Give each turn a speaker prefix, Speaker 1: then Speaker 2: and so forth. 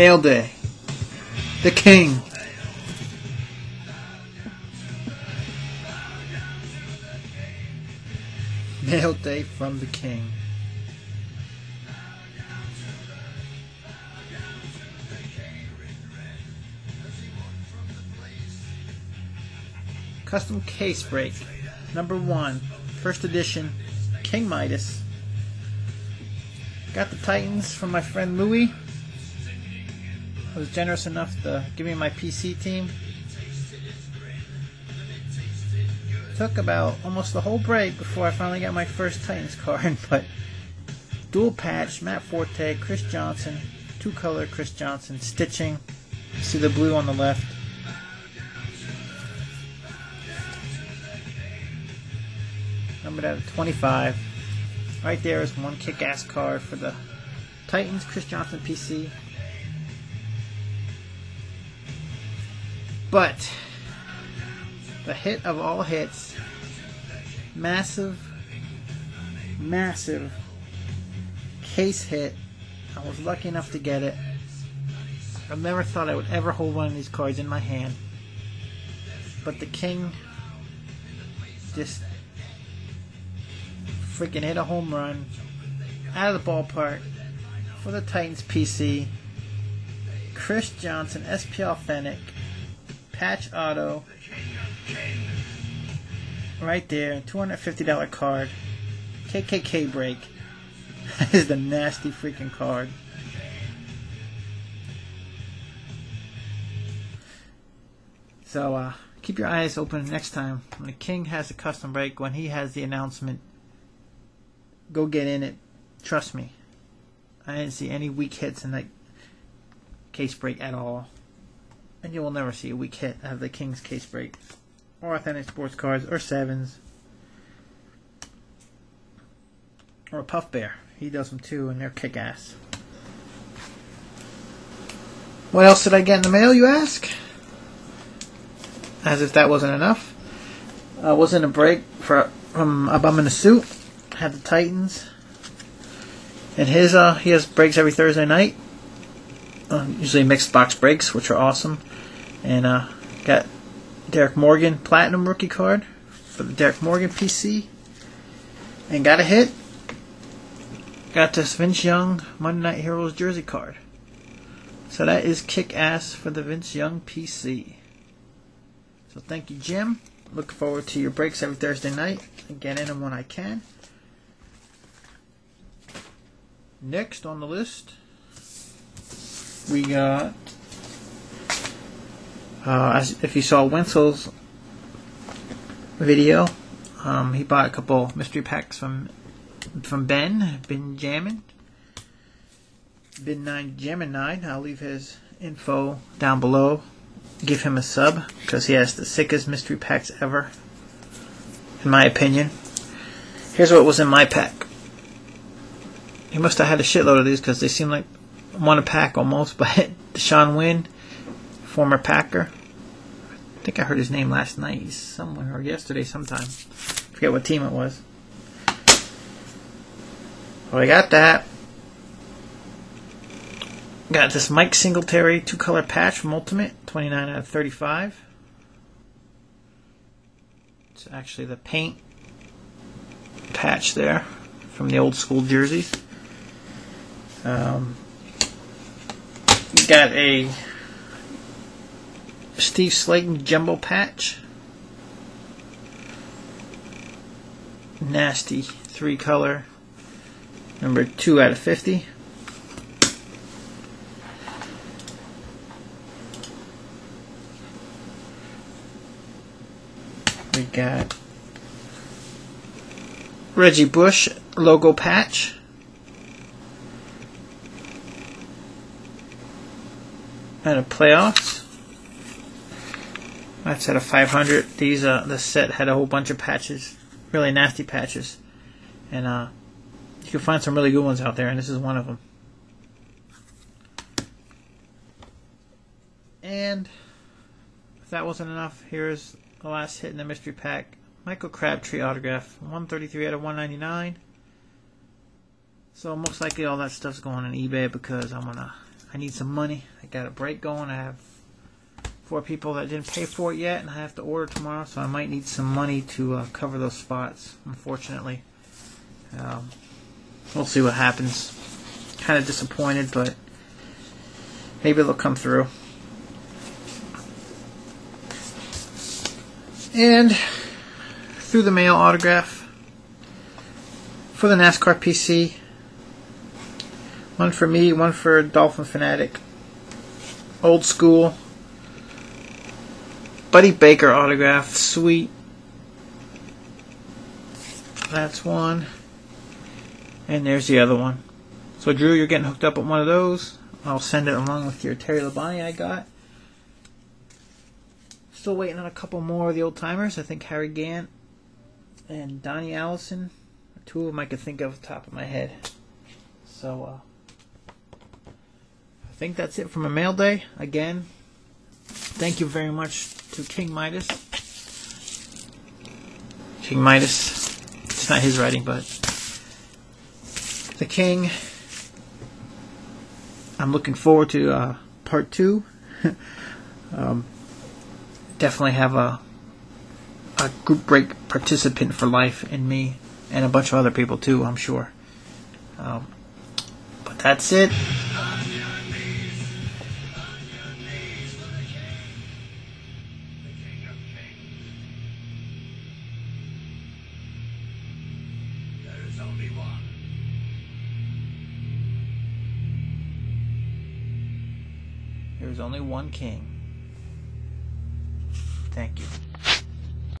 Speaker 1: Mail Day. The King. Mail Day from the King. Custom case break. Number one. First edition. King Midas. Got the Titans from my friend Louie. Was generous enough to give me my PC team. Took about almost the whole break before I finally got my first Titans card, but dual patch, Matt Forte, Chris Johnson, two color Chris Johnson, stitching. See the blue on the left. Numbered at 25. Right there is one kick ass card for the Titans, Chris Johnson PC. But the hit of all hits, massive, massive case hit. I was lucky enough to get it. I never thought I would ever hold one of these cards in my hand. But the king just freaking hit a home run out of the ballpark for the Titans PC. Chris Johnson, SP Authentic, Patch Auto, right there, $250 card, KKK break. That is the nasty freaking card. So uh, keep your eyes open next time when the King has a custom break. When he has the announcement, go get in it. Trust me, I didn't see any weak hits in that case break at all, and you will never see a weak hit out of the King's case break, or authentic sports cards, or sevens, or a Puff Bear. He does them too, and they're kick ass. What else did I get in the mail, you ask? As if that wasn't enough. I was in a break for from a bum in a suit. Had the Titans. And his uh he has breaks every Thursday night. Uh, usually mixed box breaks, which are awesome. And uh got Derrick Morgan Platinum rookie card for the Derrick Morgan PC. And got a hit. Got this Vince Young Monday Night Heroes jersey card. So that is kick ass for the Vince Young PC. So thank you, Jim. Look forward to your breaks every Thursday night get in them when I can. Next on the list, we got. Uh, as if you saw Wenzel's video, um, he bought a couple mystery packs from from Ben, Benjamin, Ben 9 Jammin 9. I'll leave his info down below. Give him a sub because he has the sickest mystery packs ever, in my opinion. Here's what was in my pack. He must have had a shitload of these because they seem like one pack almost. But DeShawn Wynn, former Packer. I think I heard his name last night. He's somewhere or yesterday sometime. forget what team it was. Well, I got that. Got this Mike Singletary two color patch from Ultimate, 29 out of 35. It's actually the paint patch there from the old school jerseys. Um, got a Steve Slaton jumbo patch. Nasty three color. Number 2 out of 50. We got Reggie Bush logo patch. And a playoffs. That's at a 500. These uh, the set had a whole bunch of patches, really nasty patches, and uh, you can find some really good ones out there, and this is one of them. And if that wasn't enough, here's the last hit in the mystery pack. Michael Crabtree autograph, 133 out of 199. So most likely all that stuff's going on eBay because I'm gonna I need some money. I got a break going. I have four people that didn't pay for it yet, and I have to order tomorrow, so I might need some money to uh, cover those spots. Unfortunately, um, we'll see what happens. Kind of disappointed, but maybe it'll come through. And through the mail autograph for the NASCAR PC. One for me, one for Dolphin Fanatic. Old school. Buddy Baker autograph, sweet. That's one. And there's the other one. So Drew, you're getting hooked up with one of those. I'll send it along with your Terry Labonte I got. Still waiting on a couple more of the old timers. I think Harry Gant and Donnie Allison. Two of them I could think of the top of my head. So, uh, think that's it from a mail day. Again, thank you very much to King Midas. King Midas. It's not his writing, but the King. I'm looking forward to uh, part two. um, definitely have a a group break participant for life in me and a bunch of other people too, I'm sure. Um, but that's it. There's only one king. Thank you.